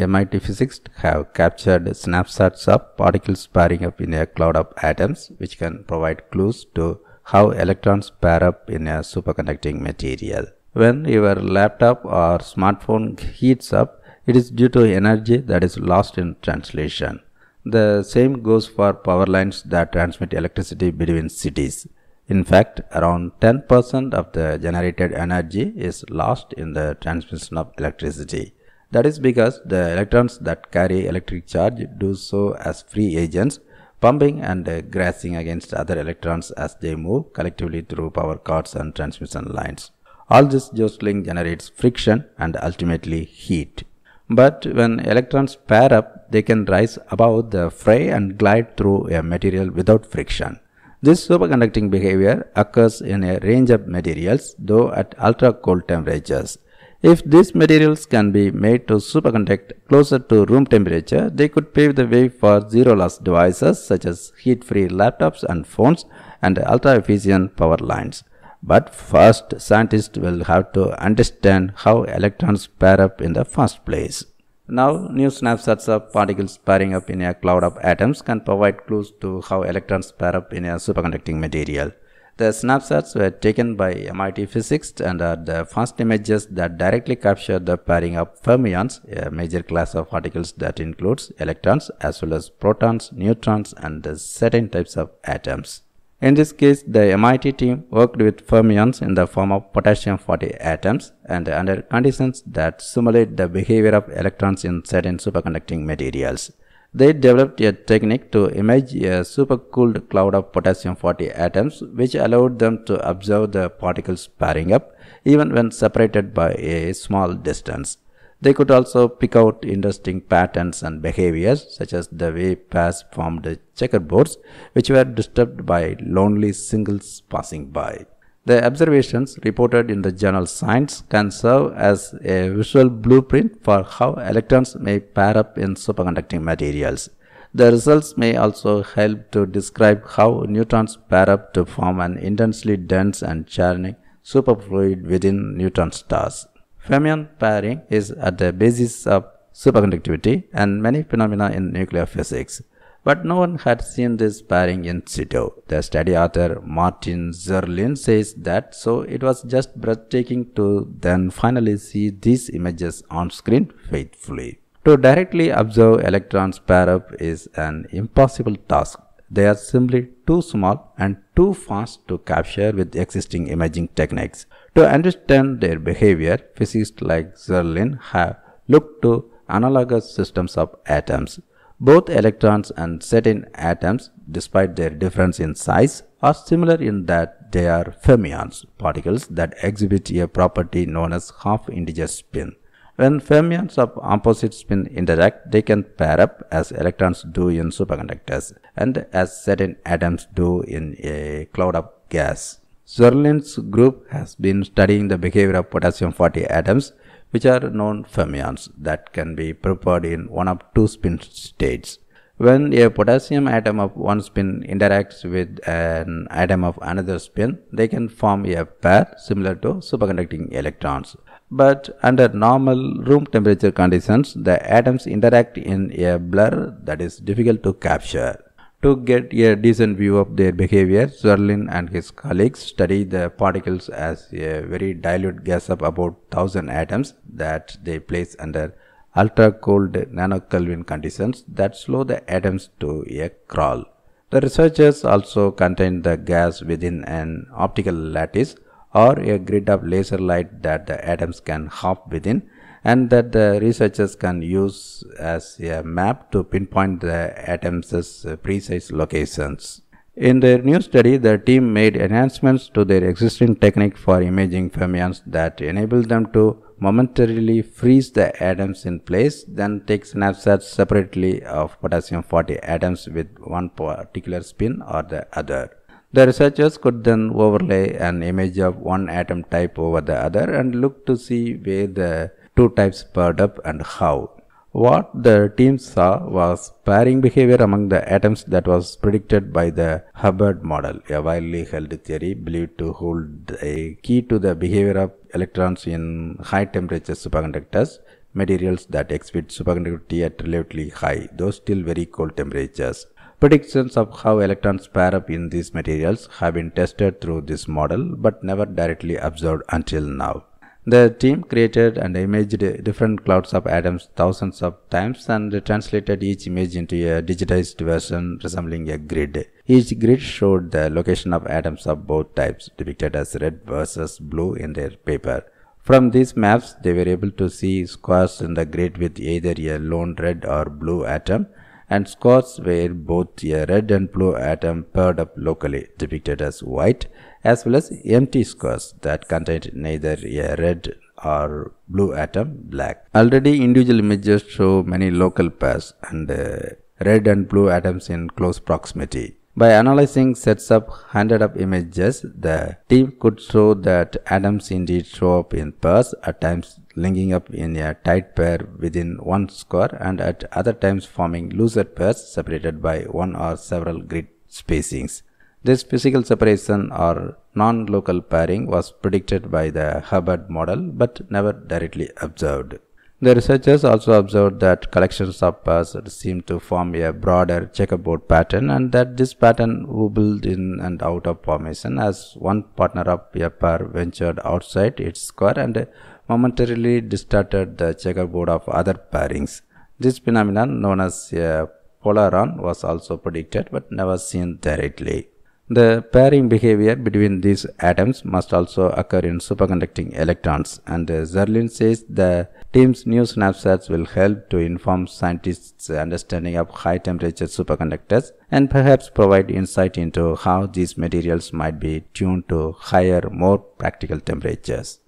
MIT physicists have captured snapshots of particles pairing up in a cloud of atoms, which can provide clues to how electrons pair up in a superconducting material. When your laptop or smartphone heats up, it is due to energy that is lost in translation. The same goes for power lines that transmit electricity between cities. In fact, around 10% of the generated energy is lost in the transmission of electricity. That is because the electrons that carry electric charge do so as free agents, bumping and uh, grazing against other electrons as they move collectively through power cords and transmission lines. All this jostling generates friction and ultimately heat. But when electrons pair up, they can rise above the fray and glide through a material without friction. This superconducting behavior occurs in a range of materials, though at ultra cold temperatures. If these materials can be made to superconduct closer to room temperature, they could pave the way for zero loss devices such as heat free laptops and phones and ultra efficient power lines. But first, scientists will have to understand how electrons pair up in the first place. Now, new snapshots of particles pairing up in a cloud of atoms can provide clues to how electrons pair up in a superconducting material. The snapshots were taken by MIT physicists and are the first images that directly capture the pairing of fermions, a major class of particles that includes electrons as well as protons, neutrons, and certain types of atoms. In this case, the MIT team worked with fermions in the form of potassium 40 atoms and under conditions that simulate the behavior of electrons in certain superconducting materials. They developed a technique to image a supercooled cloud of potassium 40 atoms which allowed them to observe the particles pairing up even when separated by a small distance. They could also pick out interesting patterns and behaviors, such as the way pairs formed checkerboards, which were disturbed by lonely singles passing by. The observations reported in the journal Science can serve as a visual blueprint for how electrons may pair up in superconducting materials. The results may also help to describe how neutrons pair up to form an intensely dense and churning superfluid within neutron stars. Fermion pairing is at the basis of superconductivity and many phenomena in nuclear physics. But no one had seen this pairing in situ. The study author Martin Zwierlein says that so it was just breathtaking to then finally see these images on screen faithfully. To directly observe electrons pair up is an impossible task. They are simply too small and too fast to capture with existing imaging techniques. To understand their behavior, physicists like Zwierlein have looked to analogous systems of atoms. Both electrons and certain atoms, despite their difference in size, are similar in that they are fermions, particles that exhibit a property known as half integer spin. When fermions of opposite spin interact, they can pair up as electrons do in superconductors and as certain atoms do in a cloud of gas. Zwierlein's group has been studying the behavior of potassium 40 atoms, which are known fermions that can be prepared in one of two spin states. When a potassium atom of one spin interacts with an atom of another spin, they can form a pair similar to superconducting electrons. But under normal room temperature conditions, the atoms interact in a blur that is difficult to capture. To get a decent view of their behavior, Zwierlein and his colleagues studied the particles as a very dilute gas of about 1000 atoms that they place under ultra cold nanokelvin conditions that slow the atoms to a crawl. The researchers also contained the gas within an optical lattice or a grid of laser light that the atoms can hop within and that the researchers can use as a map to pinpoint the atoms' precise locations. In their new study, the team made enhancements to their existing technique for imaging fermions that enable them to momentarily freeze the atoms in place, then take snapshots separately of potassium 40 atoms with one particular spin or the other. The researchers could then overlay an image of one atom type over the other and look to see where the two types paired up and how. What the team saw was pairing behavior among the atoms that was predicted by the Hubbard model, a widely held theory believed to hold a key to the behavior of electrons in high temperature superconductors, materials that exhibit superconductivity at relatively high, though still very cold temperatures. Predictions of how electrons pair up in these materials have been tested through this model but never directly observed until now. The team created and imaged different clouds of atoms thousands of times and translated each image into a digitized version resembling a grid. Each grid showed the location of atoms of both types depicted as red versus blue in their paper. From these maps, they were able to see squares in the grid with either a lone red or blue atom and squares where both a red and blue atom paired up locally depicted as white as well as empty squares that contained neither a red or blue atom black. Already individual images show many local pairs and uh, red and blue atoms in close proximity. By analyzing sets of hundred of images, the team could show that atoms indeed show up in pairs, at times linking up in a tight pair within one square and at other times forming looser pairs separated by one or several grid spacings. This physical separation or non-local pairing was predicted by the Hubbard model but never directly observed. The researchers also observed that collections of pairs seemed to form a broader checkerboard pattern and that this pattern wobbled in and out of formation as one partner of a pair ventured outside its square and momentarily distorted the checkerboard of other pairings. This phenomenon known as a polaron was also predicted but never seen directly. The pairing behavior between these atoms must also occur in superconducting electrons and Zwierlein says the team's new snapshots will help to inform scientists' understanding of high temperature superconductors and perhaps provide insight into how these materials might be tuned to higher, more practical temperatures.